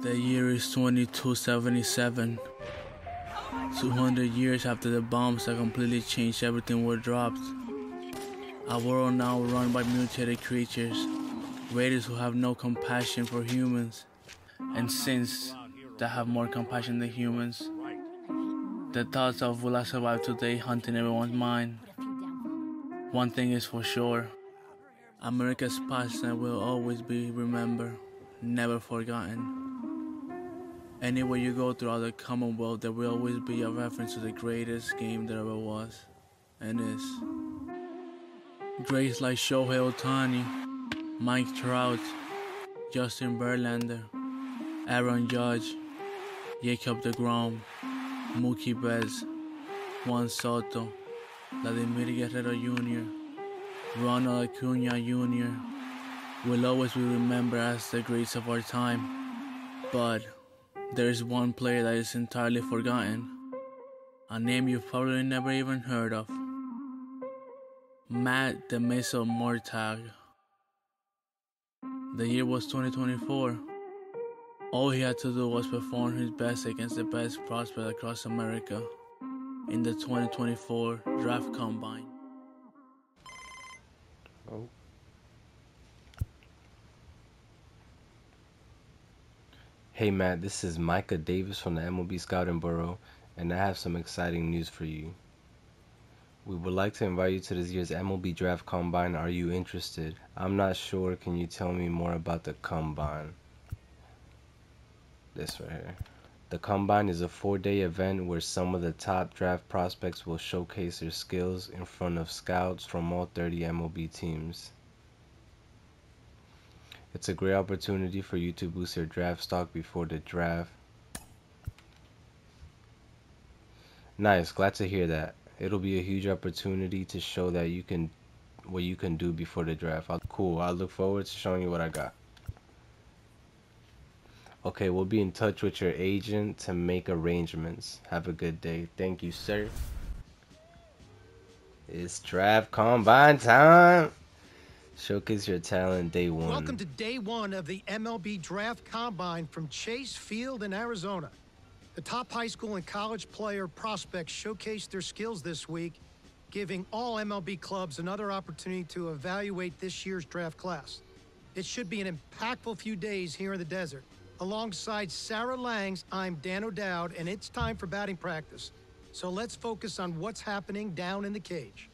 The year is 2277. 200 years after the bombs that completely changed everything were dropped. A world now run by mutated creatures, raiders who have no compassion for humans, and synths that have more compassion than humans. The thoughts of will I survive today haunting everyone's mind. One thing is for sure America's past will always be remembered, never forgotten. Anywhere you go throughout the Commonwealth, there will always be a reference to the greatest game there ever was, and is. Greats like Shohei Ohtani, Mike Trout, Justin Verlander, Aaron Judge, Jacob DeGrom, Mookie Betts, Juan Soto, Vladimir Guerrero Jr., Ronald Acuna Jr. will always be remembered as the greats of our time. But there is one player that is entirely forgotten, a name you've probably never even heard of. Matt the Missile Murtagh. The year was 2024. All he had to do was perform his best against the best prospect across America in the 2024 Draft Combine. Oh. Hey Matt, this is Micah Davis from the MLB Scouting Bureau, and I have some exciting news for you. We would like to invite you to this year's MLB Draft Combine. Are you interested? I'm not sure. Can you tell me more about the Combine? This right here. The Combine is a four-day event where some of the top draft prospects will showcase their skills in front of scouts from all 30 MLB teams. It's a great opportunity for you to boost your draft stock before the draft. Nice, glad to hear that. It'll be a huge opportunity to show that you can what you can do before the draft. I'll, cool. I look forward to showing you what I got. Okay, we'll be in touch with your agent to make arrangements. Have a good day. Thank you, sir. It's draft combine time. Showcase your talent day one. Welcome to day one of the MLB Draft Combine from Chase Field in Arizona. The top high school and college player prospects showcased their skills this week, giving all MLB clubs another opportunity to evaluate this year's draft class. It should be an impactful few days here in the desert. Alongside Sarah Langs, I'm Dan O'Dowd, and it's time for batting practice. So let's focus on what's happening down in the cage.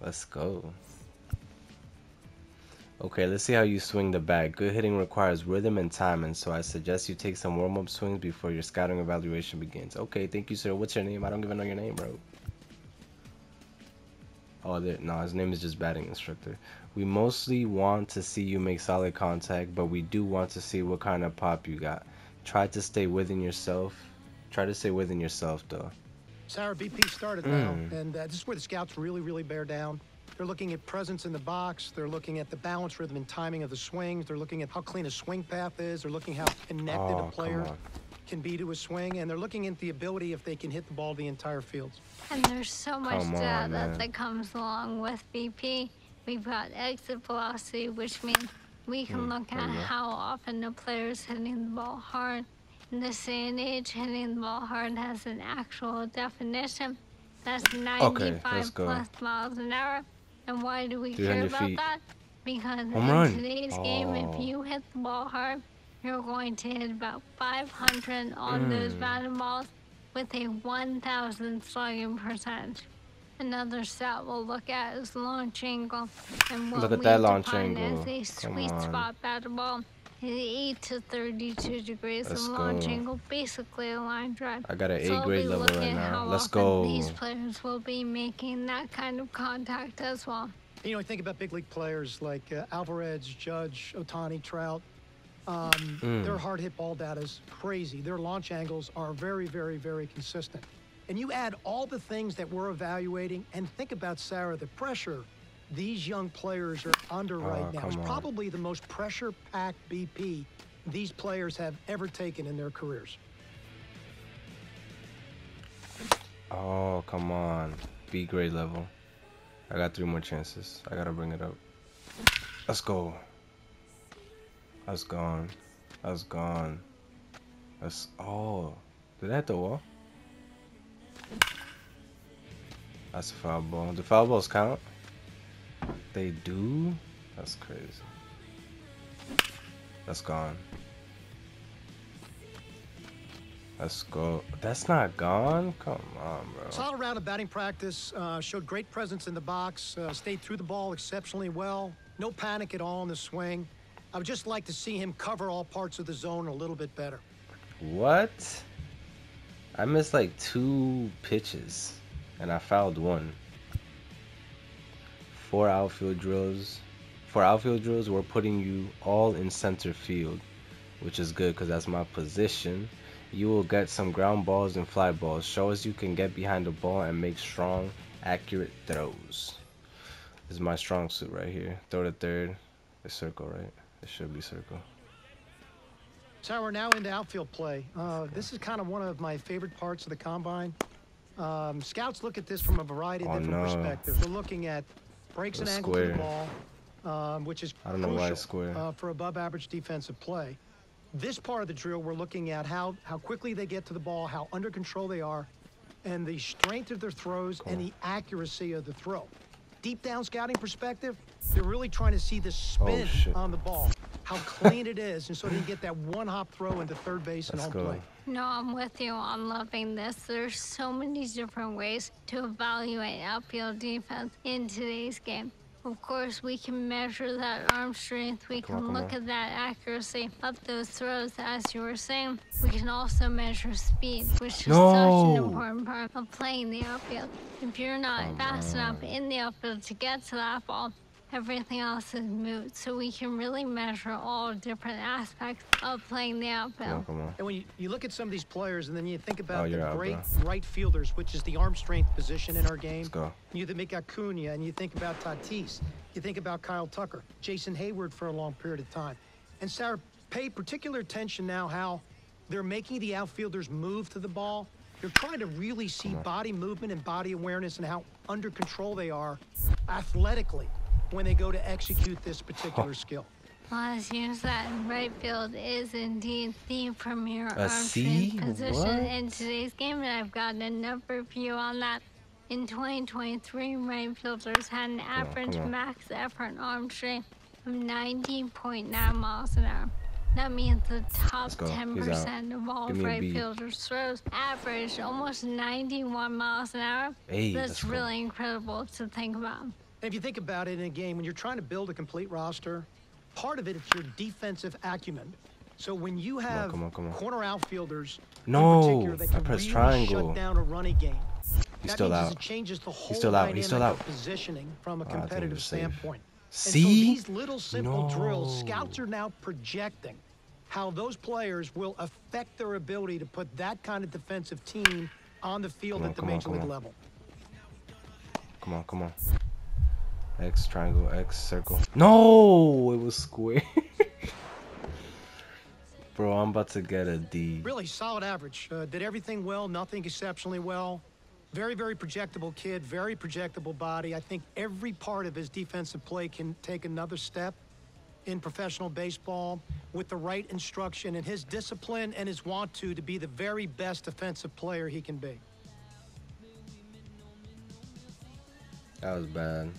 Let's go. Okay, let's see how you swing the bat. Good hitting requires rhythm and timing, so I suggest you take some warm-up swings before your scouting evaluation begins. Okay, thank you, sir. What's your name? I don't even know your name, bro. Oh, there, no, his name is just batting instructor. We mostly want to see you make solid contact, but we do want to see what kind of pop you got. Try to stay within yourself. Try to stay within yourself, though. Sarah BP started now, mm. and uh, this is where the scouts really, really bear down. They're looking at presence in the box. They're looking at the balance, rhythm, and timing of the swings. They're looking at how clean a swing path is. They're looking how connected oh, a player can be to a swing, and they're looking at the ability if they can hit the ball the entire field. And there's so much data that comes along with BP. We've got exit velocity, which means we can mm, look at how often the player is hitting the ball hard. In this day and age, hitting the ball hard has an actual definition. That's 95 okay, plus miles an hour. And why do we care about feet. that? Because Home in run. today's oh. game, if you hit the ball hard, you're going to hit about 500 on mm. those batting balls with a 1,000 slugging percent. Another stat we'll look at is launch angle. And what look at we that launch angle. As a sweet spot batting ball is 8 to 32 degrees Let's of launch go. angle, basically a line drive. I got an A grade level right now. Let's go. These players will be making that kind of contact as well. You know, I think about big league players like uh, Alvarez, Judge, Ohtani, Trout. Um, mm. Their hard hit ball data is crazy. Their launch angles are very, very, very consistent. And you add all the things that we're evaluating and think about, Sarah, the pressure these young players are under oh, right now. It's probably the most pressure-packed BP these players have ever taken in their careers. Oh, come on. B grade level. I got three more chances. I gotta bring it up. Let's go. That's gone. That's gone. That's oh. Did that the wall? That's a foul ball. The foul balls count? They do? That's crazy. That's gone. Let's go. That's not gone? Come on, bro. Solid round of batting practice. Uh, showed great presence in the box. Uh, stayed through the ball exceptionally well. No panic at all in the swing. I would just like to see him cover all parts of the zone a little bit better. What? I missed like two pitches, and I fouled one. Four outfield drills. For outfield drills, we're putting you all in center field, which is good because that's my position. You will get some ground balls and fly balls. Show us you can get behind the ball and make strong, accurate throws. This is my strong suit right here. Throw to third. It's circle, right? It should be circle. So we're now into outfield play. Uh, this is kind of one of my favorite parts of the combine. Um, scouts look at this from a variety of oh, different no. perspectives. They're looking at breaks an and angles of the ball, um, which is I don't know crucial why it's square. Uh, for above average defensive play. This part of the drill, we're looking at how, how quickly they get to the ball, how under control they are, and the strength of their throws and the accuracy of the throw. Deep down scouting perspective, they're really trying to see the spin Oh, on the ball, how clean it is, and so they get that one hop throw into third base Let's and home go. plate. No, I'm with you. I'm loving this. There's so many different ways to evaluate outfield defense in today's game. Of course, we can measure that arm strength. We Come can look at that accuracy of those throws, as you were saying. We can also measure speed, which is such an important part of playing the outfield. If you're not Come fast enough in the outfield to get to that ball, everything else is moot. So we can really measure all different aspects of playing the outfield. Come on, come on. And when you, you look at some of these players and then you think about Oh, the out, great bro. right fielders, which is the arm strength position in our game. Let's go. You think Acuna and you think about Tatis. You think about Kyle Tucker, Jason Heyward for a long period of time. And Sarah, pay particular attention now how they're making the outfielders move to the ball. They're trying to really see body movement and body awareness and how under control they are athletically when they go to execute this particular skill. Well, as you said, right field is indeed the premier A arm C? strength position What? in today's game, and I've gotten a number of you on that. In 2023, right fielders had an average come on. max effort arm strength of 90.9 miles an hour. That means the top Let's go. He's out. 10% of all Give me a right B. fielders throws average almost 91 miles an hour. Hey, That's really incredible to think about. And if you think about it in a game, when you're trying to build a complete roster, part of it is your defensive acumen. So when you have come on, come on. corner outfielders No, in particular that I can really triangle. shut down a running game, He's that still means out. it changes the whole still out, he's still out. positioning from a Ah, competitive safe. standpoint. And so See? these little simple drills, scouts are now projecting how those players will affect their ability to put that kind of defensive team on the field Come on, at the come on, major league on. level. Come on, come on. X triangle, X circle. No, it was square. Bro, I'm about to get a D. Really solid average. Uh, did everything well, nothing exceptionally well. Very, very projectable kid, very projectable body. I think every part of his defensive play can take another step in professional baseball with the right instruction and his discipline and his want to to be the very best defensive player he can be. That was bad.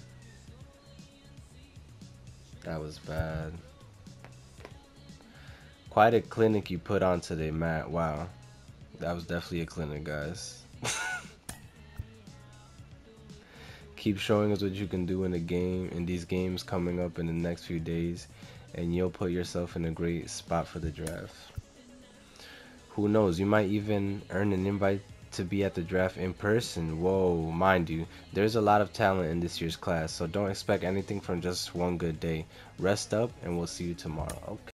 That was bad. Quite a clinic you put on today, Matt. Wow. That was definitely a clinic, guys. Keep showing us what you can do in the game, in these games coming up in the next few days, and you'll put yourself in a great spot for the draft. Who knows? You might even earn an invite to be at the draft in person. Whoa, mind you, there's a lot of talent in this year's class, so don't expect anything from just one good day. Rest up, and we'll see you tomorrow. Okay.